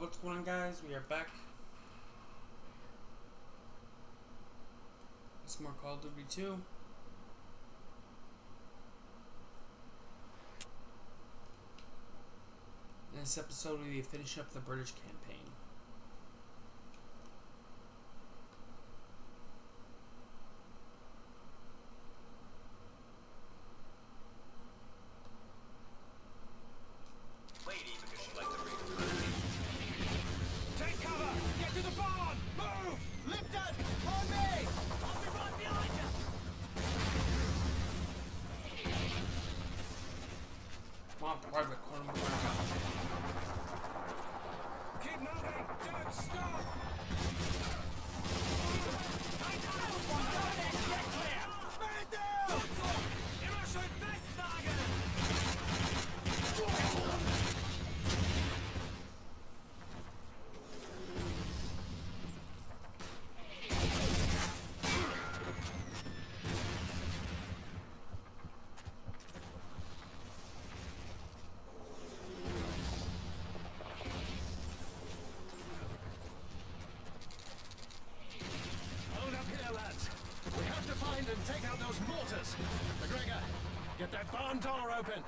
what's going on, guys? We are back. It's more Call of Duty 2. In this episode, we finish up the British campaign. my private corner. Keep moving! Don't stop! Get that barn door open!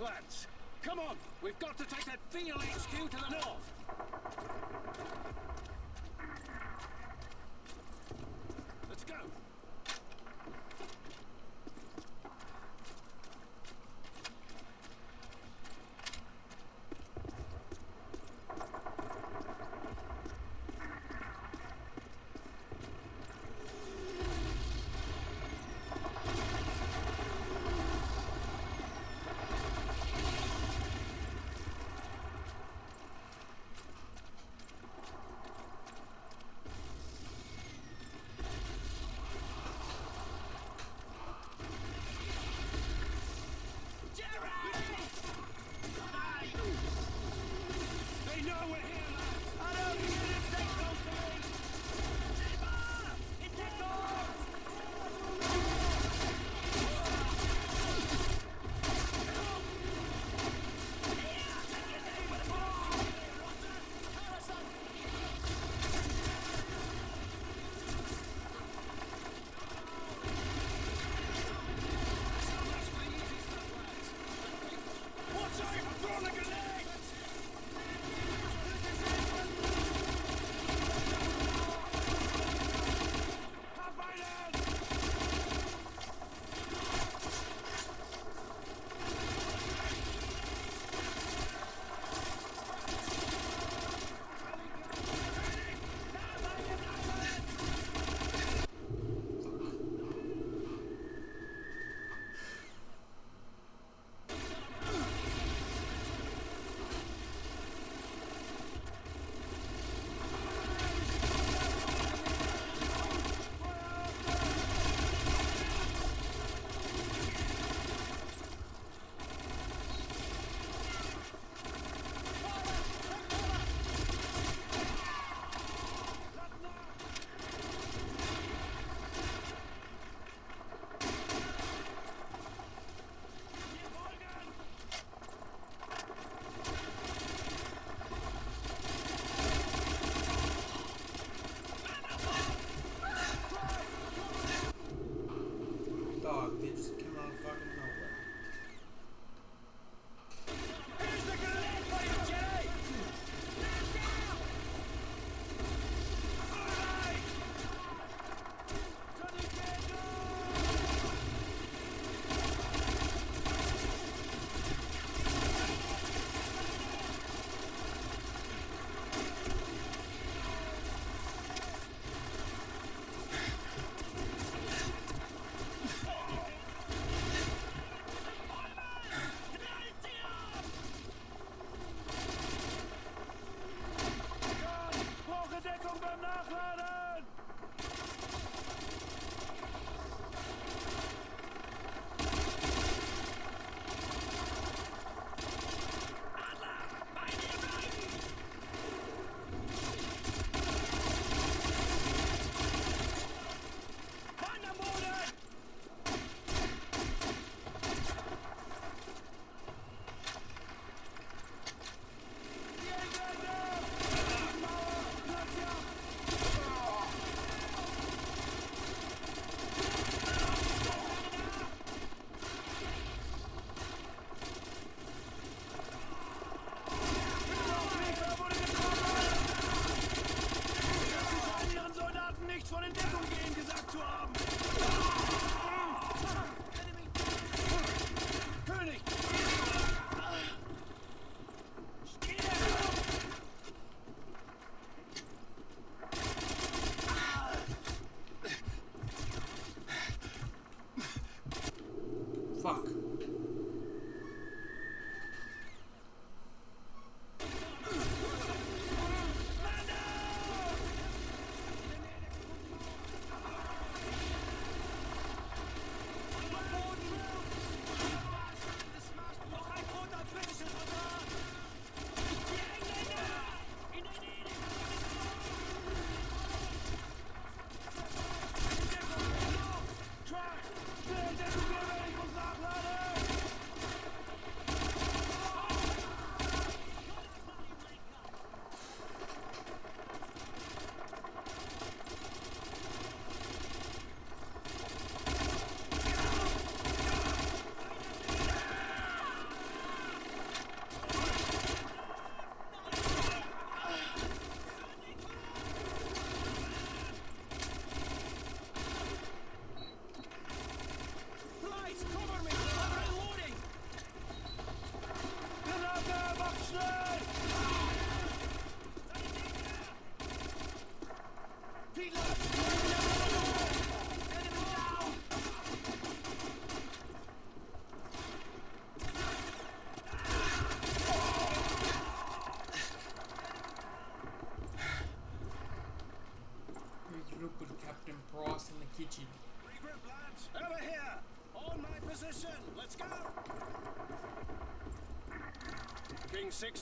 Lads. Come on, we've got to take that field HQ to the north.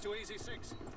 To Easy 6.